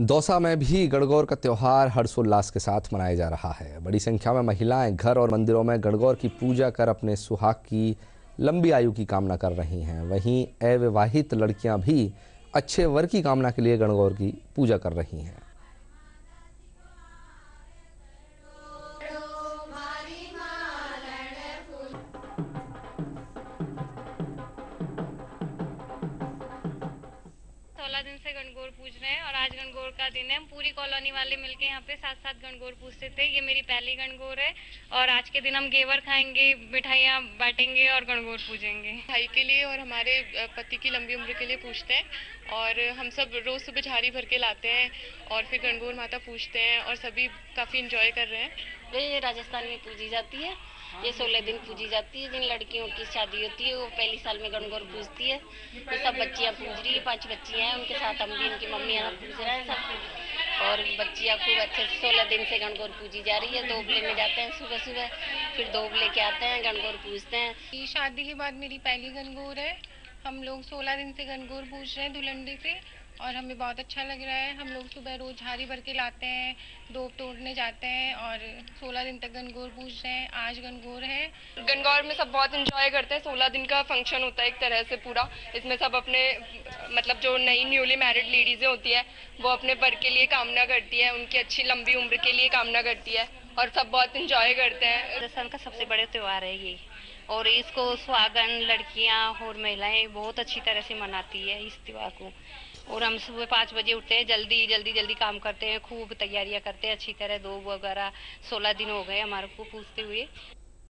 दौसा में भी गणगौर का त्यौहार हर्षोल्लास के साथ मनाया जा रहा है। बड़ी संख्या में महिलाएँ घर और मंदिरों में गणगौर की पूजा कर अपने सुहाग की लंबी आयु की कामना कर रही हैं। वहीं अविवाहित लड़कियाँ भी अच्छे वर की कामना के लिए गणगौर की पूजा कर रही हैं। सोलह दिन से गणगौर पूज रहे हैं और आज गणगौर का दिन है। हम पूरी कॉलोनी वाले मिलके यहाँ पे साथ साथ गणगौर पूजते थे। ये मेरी पहली गणगौर है और आज के दिन हम घेवर खाएँगे मिठाइयाँ बांटेंगे और गणगौर पूजेंगे। भाई के लिए और हमारे पति की लंबी उम्र के लिए पूछते हैं और हम सब रोज सुबह झाड़ी भर के लाते हैं और फिर गणगौर माता पूछते हैं और सभी काफ़ी इंजॉय कर रहे हैं। ये राजस्थान में पूजी जाती है। ये सोलह दिन पूजी जाती है, जिन लड़कियों की शादी होती है, वो पहली साल में गणगौर पूजती है। ये सब बच्चियाँ पूज रही है, पाँच बच्चियाँ हैं, उनके साथ हम भी इनकी मम्मी यहाँ पूज रहे हैं सब। और बच्चियाँ खूब अच्छे से सोलह दिन से गणगौर पूजी जा रही है दोबले में जाते हैं सुबह सुबह, फिर दोबले के आते हैं, गणगौर पूजते हैं। शादी के बाद मेरी पहली गणगौर है। हम लोग 16 दिन से गणगौर पूज रहे हैं दुलंडी से और हमें बहुत अच्छा लग रहा है। हम लोग सुबह रोज झाड़ी भर के लाते हैं दोब तोड़ने जाते हैं और 16 दिन तक गनगौर पूछ रहे हैं। आज गनगौर है। गनगौर में सब बहुत इंजॉय करते हैं। सोलह दिन का फ़ंक्शन होता है एक तरह से पूरा। इसमें सब अपने मतलब जो नई न्यूली मैरिड लेडीजें होती है वो अपने वर के लिए कामना करती है। उनकी अच्छी लंबी उम्र के लिए कामना करती है और सब बहुत इंजॉय करते हैं। राजस्थान का सबसे बड़े त्यौहार है ये। और इसको सुहागन लड़कियाँ और महिलाएँ बहुत अच्छी तरह से मनाती है इस त्यौहार को। और हम सुबह पाँच बजे उठते हैं, जल्दी जल्दी जल्दी काम करते हैं, खूब तैयारियाँ करते हैं, अच्छी तरह दो वगैरह सोलह दिन हो गए हमारे को पूछते हुए।